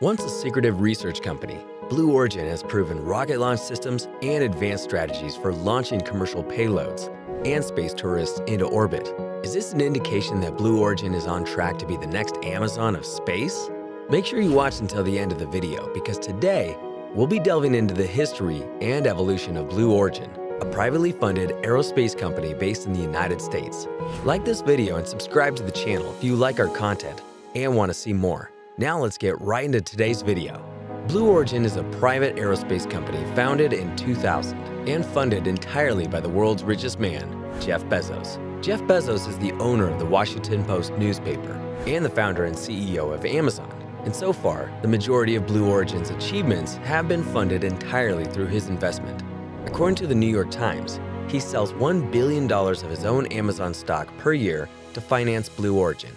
Once a secretive research company, Blue Origin has proven rocket launch systems and advanced strategies for launching commercial payloads and space tourists into orbit. Is this an indication that Blue Origin is on track to be the next Amazon of space? Make sure you watch until the end of the video because today we'll be delving into the history and evolution of Blue Origin, a privately funded aerospace company based in the United States. Like this video and subscribe to the channel if you like our content and want to see more. Now let's get right into today's video. Blue Origin is a private aerospace company founded in 2000 and funded entirely by the world's richest man, Jeff Bezos. Jeff Bezos is the owner of the Washington Post newspaper and the founder and CEO of Amazon. And so far, the majority of Blue Origin's achievements have been funded entirely through his investment. According to the New York Times, he sells $1 billion of his own Amazon stock per year to finance Blue Origin,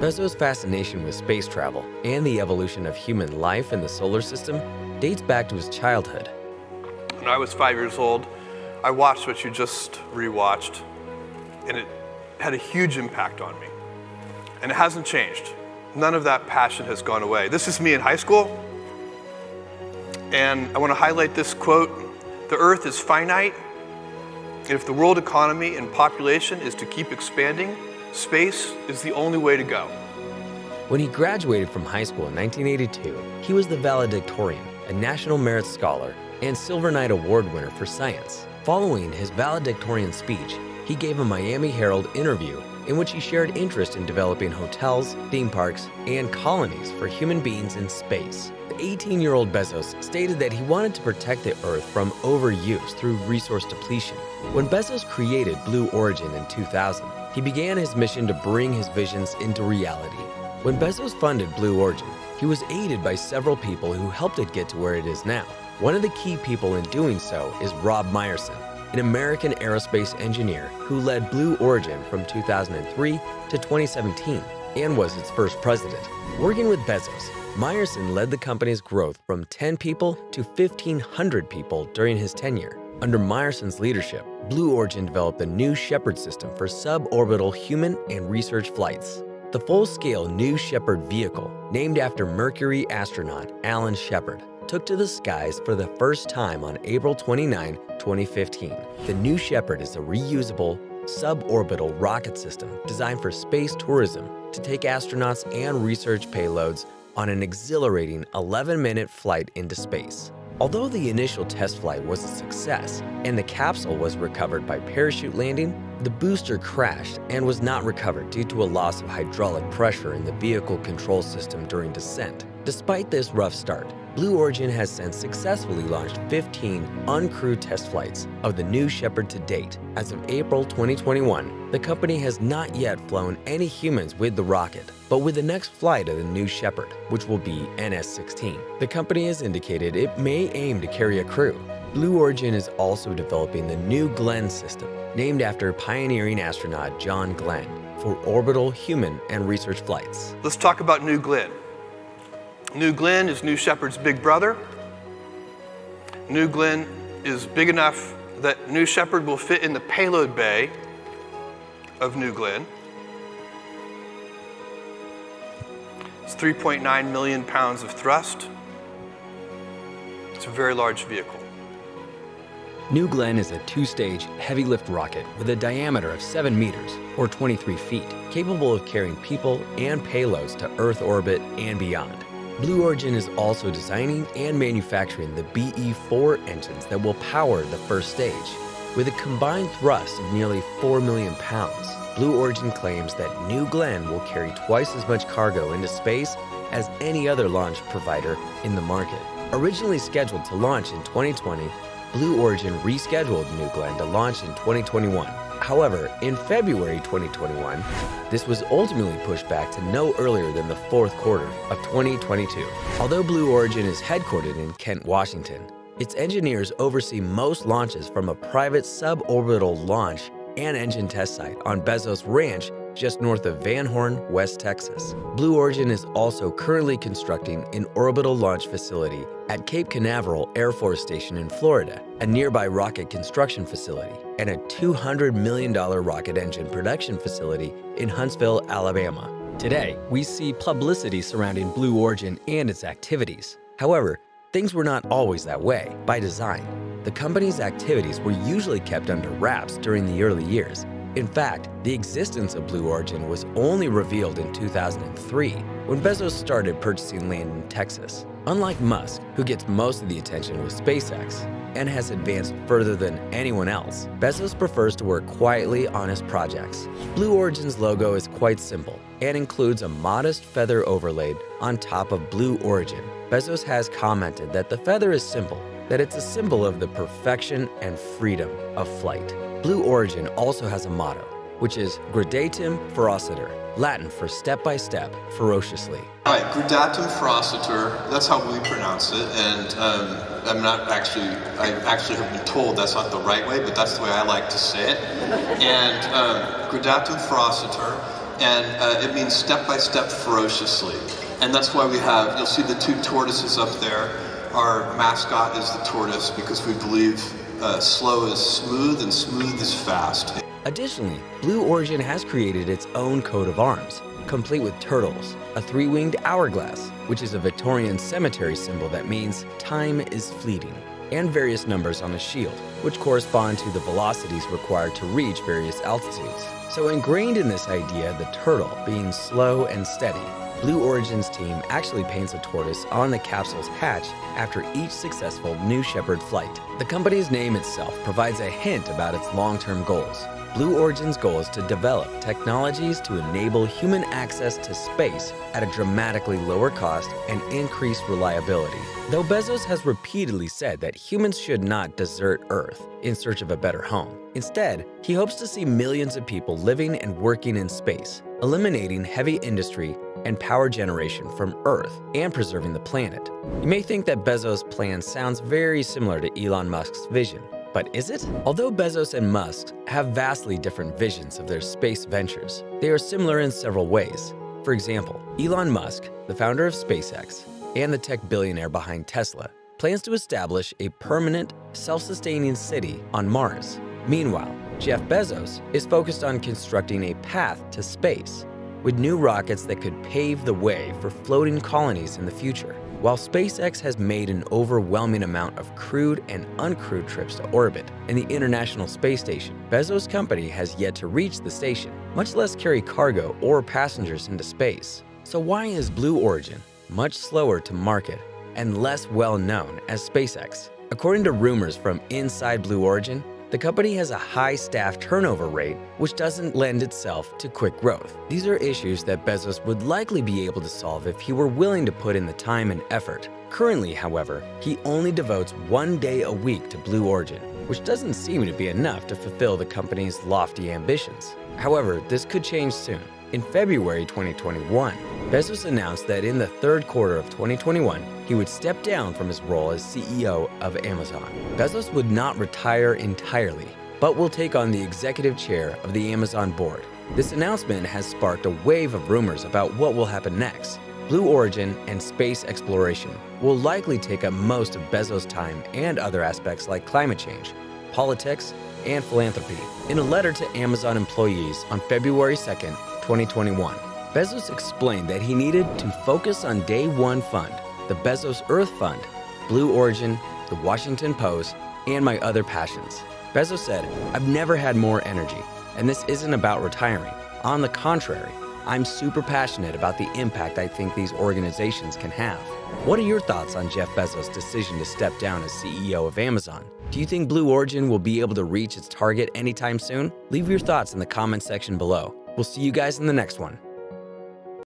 Bezos' fascination with space travel and the evolution of human life in the solar system dates back to his childhood. When I was five years old, I watched what you just rewatched, and it had a huge impact on me. And it hasn't changed. None of that passion has gone away. This is me in high school, and I want to highlight this quote The earth is finite, and if the world economy and population is to keep expanding, Space is the only way to go. When he graduated from high school in 1982, he was the valedictorian, a National Merit Scholar, and Silver Knight Award winner for science. Following his valedictorian speech, he gave a Miami Herald interview in which he shared interest in developing hotels, theme parks, and colonies for human beings in space. The 18 year old Bezos stated that he wanted to protect the Earth from overuse through resource depletion. When Bezos created Blue Origin in 2000, he began his mission to bring his visions into reality. When Bezos funded Blue Origin, he was aided by several people who helped it get to where it is now. One of the key people in doing so is Rob Meyerson, an American aerospace engineer who led Blue Origin from 2003 to 2017 and was its first president. Working with Bezos, Meyerson led the company's growth from 10 people to 1,500 people during his tenure. Under Meyerson's leadership, Blue Origin developed a New Shepard system for suborbital human and research flights. The full-scale New Shepard vehicle, named after Mercury astronaut Alan Shepard, took to the skies for the first time on April 29, 2015. The New Shepard is a reusable, suborbital rocket system designed for space tourism to take astronauts and research payloads on an exhilarating 11-minute flight into space. Although the initial test flight was a success and the capsule was recovered by parachute landing, the booster crashed and was not recovered due to a loss of hydraulic pressure in the vehicle control system during descent. Despite this rough start, Blue Origin has since successfully launched 15 uncrewed test flights of the New Shepard to date. As of April 2021, the company has not yet flown any humans with the rocket, but with the next flight of the New Shepard, which will be NS-16, the company has indicated it may aim to carry a crew. Blue Origin is also developing the New Glenn system, named after pioneering astronaut John Glenn, for orbital human and research flights. Let's talk about New Glenn. New Glenn is New Shepard's big brother. New Glenn is big enough that New Shepard will fit in the payload bay of New Glenn. It's 3.9 million pounds of thrust. It's a very large vehicle. New Glenn is a two-stage heavy-lift rocket with a diameter of 7 meters, or 23 feet, capable of carrying people and payloads to Earth orbit and beyond. Blue Origin is also designing and manufacturing the BE-4 engines that will power the first stage. With a combined thrust of nearly 4 million pounds, Blue Origin claims that New Glenn will carry twice as much cargo into space as any other launch provider in the market. Originally scheduled to launch in 2020, Blue Origin rescheduled New Glenn to launch in 2021. However, in February 2021, this was ultimately pushed back to no earlier than the fourth quarter of 2022. Although Blue Origin is headquartered in Kent, Washington, its engineers oversee most launches from a private suborbital launch and engine test site on Bezos Ranch just north of Van Horn, West Texas. Blue Origin is also currently constructing an orbital launch facility at Cape Canaveral Air Force Station in Florida, a nearby rocket construction facility, and a $200 million rocket engine production facility in Huntsville, Alabama. Today, we see publicity surrounding Blue Origin and its activities. However, things were not always that way by design. The company's activities were usually kept under wraps during the early years. In fact, the existence of Blue Origin was only revealed in 2003 when Bezos started purchasing land in Texas. Unlike Musk, who gets most of the attention with SpaceX and has advanced further than anyone else, Bezos prefers to work quietly on his projects. Blue Origin's logo is quite simple and includes a modest feather overlaid on top of Blue Origin. Bezos has commented that the feather is simple, that it's a symbol of the perfection and freedom of flight. Blue Origin also has a motto, which is Gradatim Ferociter, Latin for step by step, ferociously. All right, Gradatim Ferociter, that's how we pronounce it, and um, I'm not actually, I actually have been told that's not the right way, but that's the way I like to say it. And um, Gradatim Ferociter, and uh, it means step by step ferociously. And that's why we have, you'll see the two tortoises up there. Our mascot is the tortoise because we believe uh, slow is smooth and smooth is fast. Additionally, Blue Origin has created its own coat of arms, complete with turtles, a three winged hourglass, which is a Victorian cemetery symbol that means time is fleeting, and various numbers on a shield, which correspond to the velocities required to reach various altitudes. So, ingrained in this idea, the turtle being slow and steady, Blue Origin's team actually paints a tortoise on the capsule's hatch after each successful New Shepard flight. The company's name itself provides a hint about its long term goals. Blue Origin's goal is to develop technologies to enable human access to space at a dramatically lower cost and increased reliability. Though Bezos has repeatedly said that humans should not desert Earth in search of a better home. Instead, he hopes to see millions of people living and working in space, eliminating heavy industry and power generation from Earth and preserving the planet. You may think that Bezos' plan sounds very similar to Elon Musk's vision, but is it? Although Bezos and Musk have vastly different visions of their space ventures, they are similar in several ways. For example, Elon Musk, the founder of SpaceX and the tech billionaire behind Tesla, plans to establish a permanent, self sustaining city on Mars. Meanwhile, Jeff Bezos is focused on constructing a path to space with new rockets that could pave the way for floating colonies in the future. While SpaceX has made an overwhelming amount of crewed and uncrewed trips to orbit and the International Space Station, Bezos' company has yet to reach the station, much less carry cargo or passengers into space. So why is Blue Origin much slower to market and less well known as SpaceX? According to rumors from inside Blue Origin, the company has a high staff turnover rate, which doesn't lend itself to quick growth. These are issues that Bezos would likely be able to solve if he were willing to put in the time and effort. Currently, however, he only devotes one day a week to Blue Origin, which doesn't seem to be enough to fulfill the company's lofty ambitions. However, this could change soon. In February 2021, Bezos announced that in the third quarter of 2021, he would step down from his role as CEO of Amazon. Bezos would not retire entirely, but will take on the executive chair of the Amazon board. This announcement has sparked a wave of rumors about what will happen next. Blue Origin and space exploration will likely take up most of Bezos' time and other aspects like climate change, politics, and philanthropy. In a letter to Amazon employees on February 2nd, 2021, Bezos explained that he needed to focus on Day One Fund, the Bezos Earth Fund, Blue Origin, the Washington Post, and my other passions. Bezos said, I've never had more energy, and this isn't about retiring. On the contrary, I'm super passionate about the impact I think these organizations can have. What are your thoughts on Jeff Bezos' decision to step down as CEO of Amazon? Do you think Blue Origin will be able to reach its target anytime soon? Leave your thoughts in the comment section below. We'll see you guys in the next one.